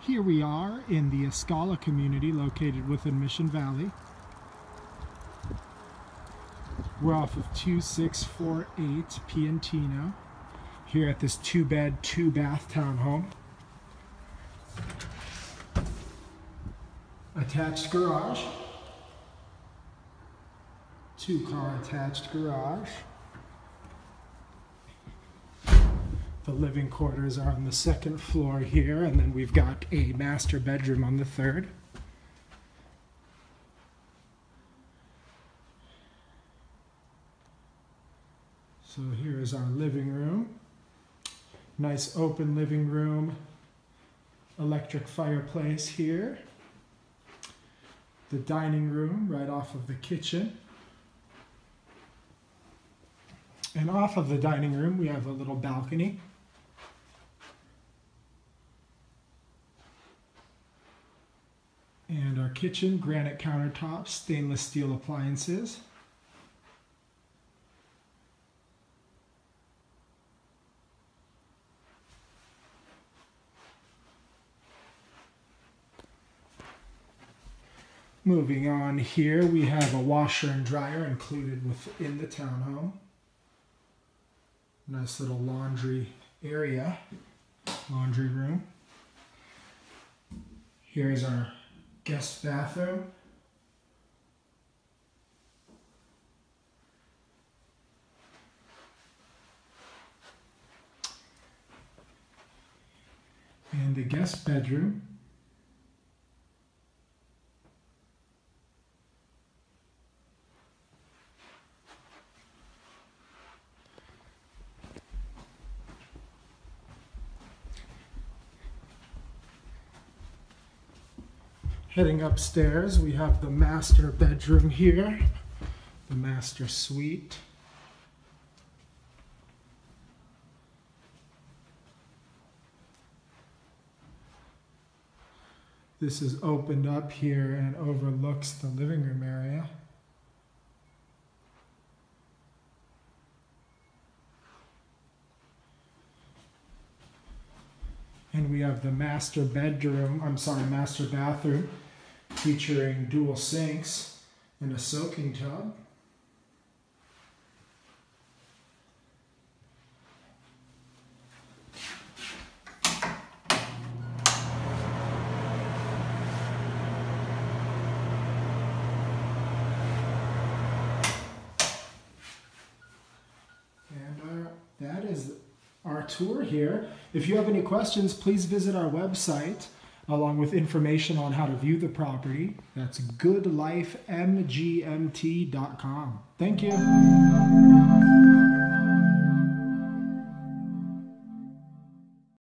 Here we are in the Escala community located within Mission Valley. We're off of 2648 Piantino here at this two bed, two bath townhome. Attached garage. Two car attached garage. The living quarters are on the second floor here, and then we've got a master bedroom on the third. So here is our living room. Nice open living room. Electric fireplace here. The dining room right off of the kitchen. And off of the dining room, we have a little balcony. And our kitchen, granite countertops, stainless steel appliances. Moving on here, we have a washer and dryer included within the townhome. Nice little laundry area, laundry room. Here's our guest bathroom. And the guest bedroom. Heading upstairs, we have the master bedroom here, the master suite. This is opened up here and overlooks the living room area. And we have the master bedroom, I'm sorry, master bathroom featuring dual sinks and a soaking tub. And uh, that is our tour here. If you have any questions, please visit our website along with information on how to view the property. That's goodlifemgmt.com. Thank you.